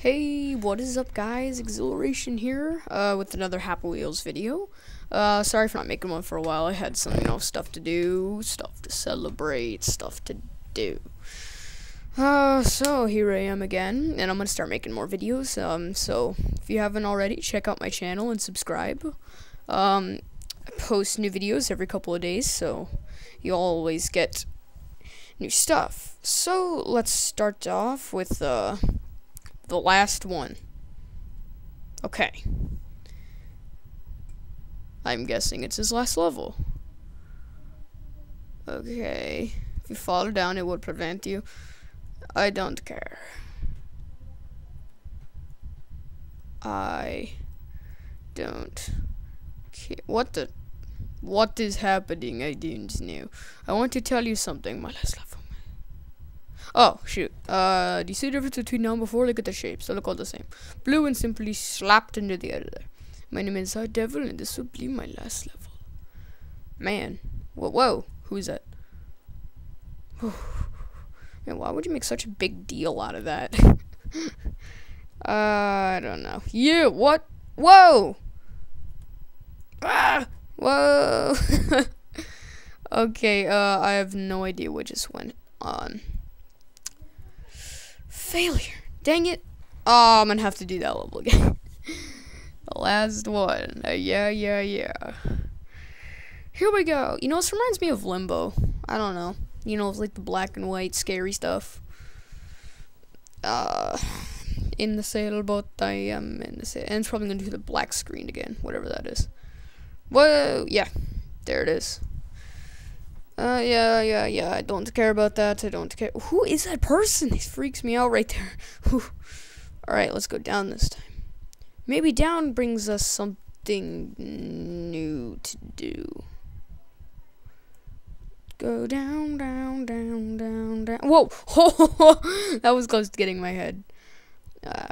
Hey, what is up guys? Xiliration here, uh, with another Happy Wheels video. Uh, sorry for not making one for a while. I had some, you know, stuff to do, stuff to celebrate, stuff to do. Uh, so here I am again, and I'm gonna start making more videos. Um, so if you haven't already, check out my channel and subscribe. Um, I post new videos every couple of days, so you always get new stuff. So let's start off with, uh, the last one. Okay. I'm guessing it's his last level. Okay. If you fall down, it would prevent you. I don't care. I don't care. What the? What is happening? I didn't know. I want to tell you something, my last level. Oh, shoot. Uh, do you see the difference between now and before? Look at the shapes. They look all the same. Blue and simply slapped into the other. My name is Hard Devil, and this will be my last level. Man. Whoa, whoa. Who's that? Man, why would you make such a big deal out of that? uh, I don't know. You, what? Whoa! Ah! Whoa! okay, uh, I have no idea what just went on. Failure. Dang it. Oh, I'm gonna have to do that level again. the last one. Uh, yeah, yeah, yeah. Here we go. You know, this reminds me of Limbo. I don't know. You know, it's like the black and white scary stuff. Uh, in the sailboat, I am in the. And it's probably gonna do the black screen again, whatever that is. Whoa, yeah. There it is. Uh, yeah, yeah, yeah. I don't care about that. I don't care. Who is that person? He freaks me out right there. All right, let's go down this time. Maybe down brings us something new to do. Go down, down, down, down, down. Whoa! that was close to getting my head. Uh.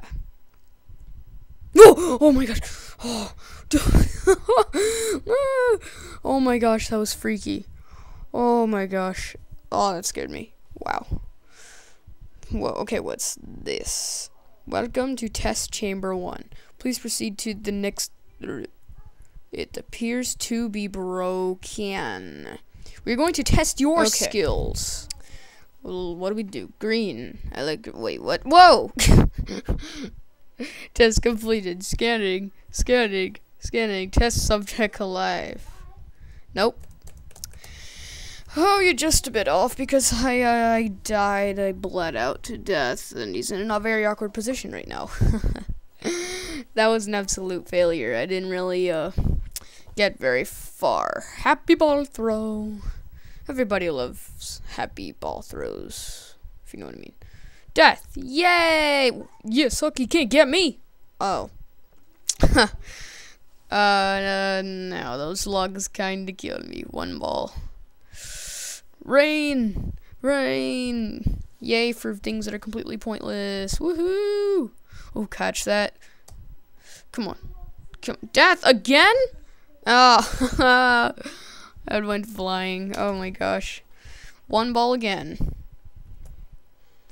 Oh, oh my gosh! Oh, oh my gosh, that was freaky. Oh my gosh. Oh, that scared me. Wow. Well, okay, what's this? Welcome to test chamber one. Please proceed to the next. It appears to be broken. We're going to test your okay. skills. Well, what do we do? Green. I like. Wait, what? Whoa! test completed. Scanning. Scanning. Scanning. Test subject alive. Nope. Oh, you're just a bit off because I, I, I died. I bled out to death, and he's in a very awkward position right now. that was an absolute failure. I didn't really uh, get very far. Happy ball throw. Everybody loves happy ball throws, if you know what I mean. Death. Yay! Yeah, you can't get me. Oh. uh, uh, no, those slugs kind of killed me. One ball. Rain! Rain! Yay for things that are completely pointless. Woohoo! Oh, catch that. Come on. Come Death again? Oh, that went flying. Oh my gosh. One ball again.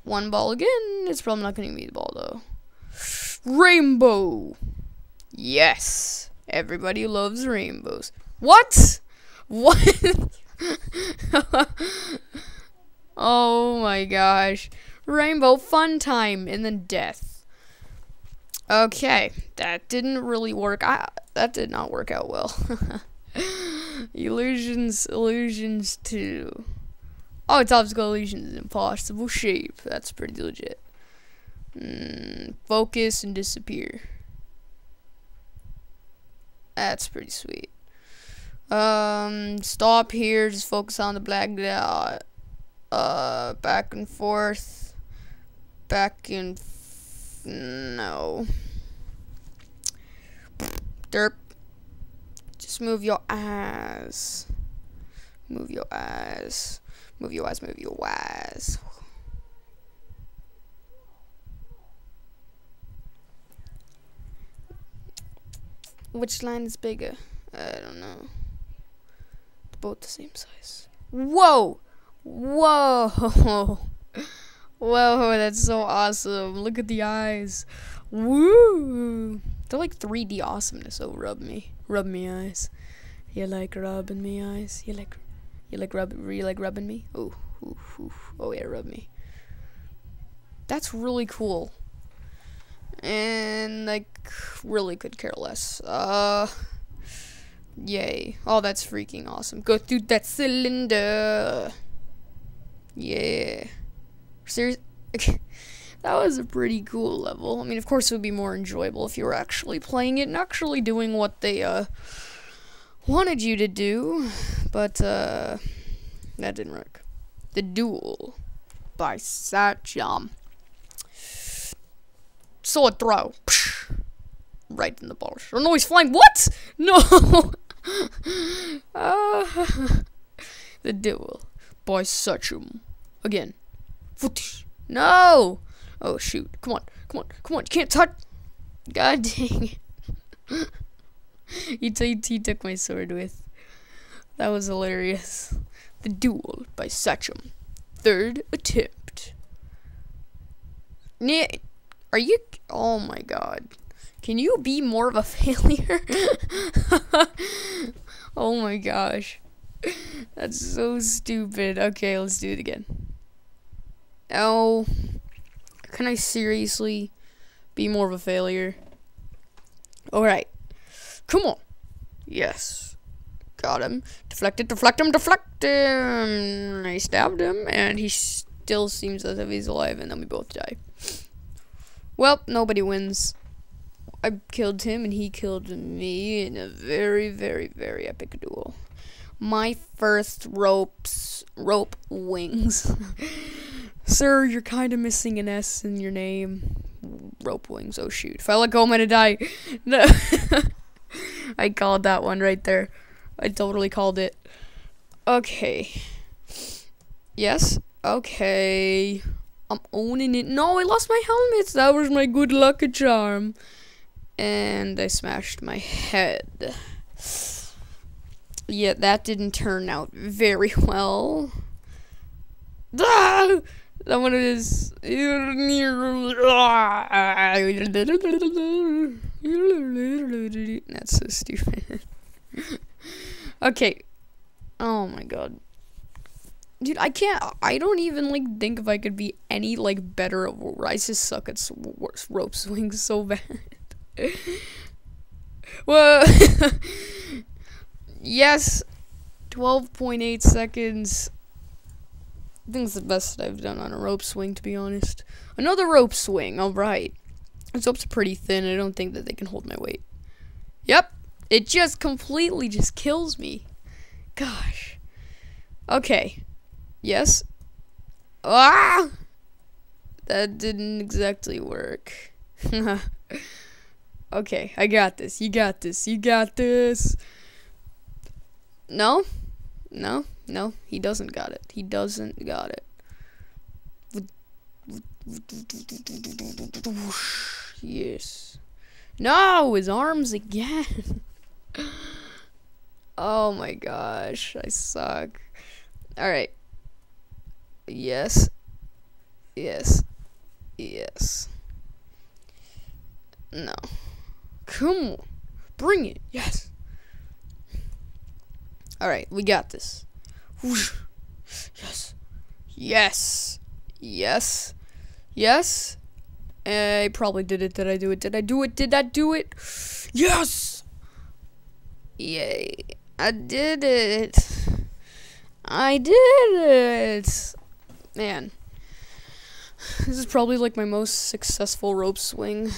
One ball again. It's probably not going to be the ball though. Rainbow. Yes. Everybody loves rainbows. What? What? oh my gosh. Rainbow fun time and then death. Okay, that didn't really work. I, that did not work out well. illusions, illusions 2. Oh, it's obstacle illusions impossible shape. That's pretty legit. Mm, focus and disappear. That's pretty sweet. Um, stop here. Just focus on the black. Uh, back and forth. Back and no. Derp. Just move your eyes. Move your eyes. Move your eyes. Move your eyes. Which line is bigger? I don't know both the same size. Whoa! Whoa! Whoa, that's so awesome. Look at the eyes. Woo! They're like 3D awesomeness. Oh, rub me. Rub me eyes. You like rubbing me eyes? You like you like rub you like rubbing me? Oh, ooh, ooh. oh yeah, rub me. That's really cool. And like really could care less. Uh Yay. Oh, that's freaking awesome. Go through that cylinder. Yeah. Seriously? that was a pretty cool level. I mean, of course, it would be more enjoyable if you were actually playing it and actually doing what they uh, wanted you to do. But uh, that didn't work. The Duel by Satcham. Sword throw. Psh, Right in the balls. Oh no, he's flying. What? No! the Duel by Satcham. Again. No! Oh, shoot. Come on. Come on. Come on. You can't touch. God dang it. he, t- he took my sword with. That was hilarious. The Duel by Satcham. Third attempt. Nah, are you. Oh my god. Can you be more of a failure? oh my gosh. That's so stupid. Okay, let's do it again. Oh, can I seriously be more of a failure? Alright. Come on. Yes. Got him. Deflected, deflect him, deflect him. I stabbed him, and he still seems as if he's alive, and then we both die. Well, nobody wins. I killed him, and he killed me in a very, very, very epic duel. My first ropes, rope wings. Sir, you're kind of missing an S in your name. Rope wings. Oh, shoot. If I let go, I'm to die. No. I called that one right there. I totally called it. Okay. Yes. Okay. I'm owning it. No, I lost my helmet. That was my good luck charm. And I smashed my head. Yeah, that didn't turn out very well. Ah! That one is. That's so stupid. okay. Oh my god. Dude, I can't. I don't even like think if I could be any like better. at. I just suck at rope swings so bad. Whoa. yes. 12.8 seconds. I think it's the best I've done on a rope swing, to be honest. Another rope swing, alright. This rope's pretty thin, I don't think that they can hold my weight. Yep, it just completely just kills me. Gosh. Okay. Yes. Ah! That didn't exactly work. okay, I got this. You got this. You got this. No? No? No, he doesn't got it. He doesn't got it. Yes. No, his arms again. oh my gosh, I suck. Alright. Yes. Yes. Yes. No. Come on. Bring it. Yes. Alright, we got this. Whoosh. Yes. Yes. Yes. Yes. I probably did it. Did I do it? Did I do it? Did I do it? Yes! Yay. I did it. I did it. Man. This is probably like my most successful rope swing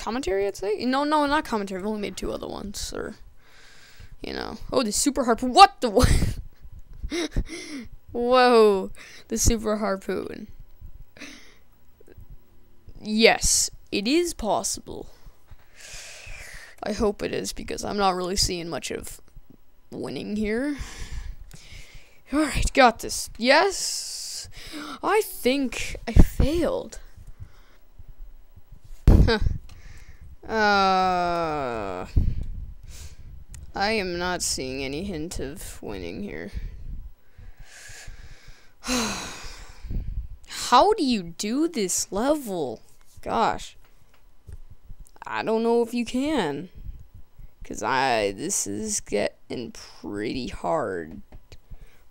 commentary, I'd say. No, no, not commentary. I've only made two other ones. Or you know. Oh, the super harpoon. What the? Whoa, the super harpoon. Yes, it is possible. I hope it is because I'm not really seeing much of winning here. Alright, got this. Yes! I think I failed. Uh. I am not seeing any hint of winning here. how do you do this level? Gosh. I don't know if you can. Cause I this is getting pretty hard.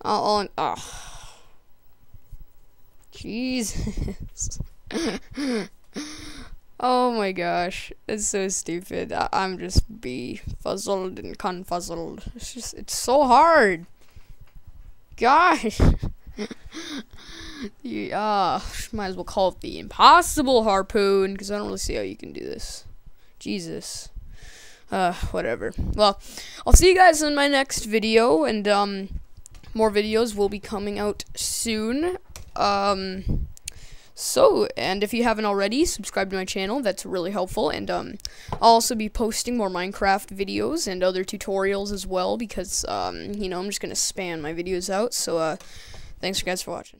Oh, oh. Jesus. oh my gosh, it's so stupid. I am just befuzzled and confuzzled. It's just it's so hard. Gosh. yeah, might as well call it the impossible harpoon because I don't really see how you can do this. Jesus. Uh, whatever. Well, I'll see you guys in my next video, and um, more videos will be coming out soon. Um, so, and if you haven't already, subscribe to my channel. That's really helpful. And um, I'll also be posting more Minecraft videos and other tutorials as well because, um, you know, I'm just going to span my videos out. So, uh, thanks guys for watching.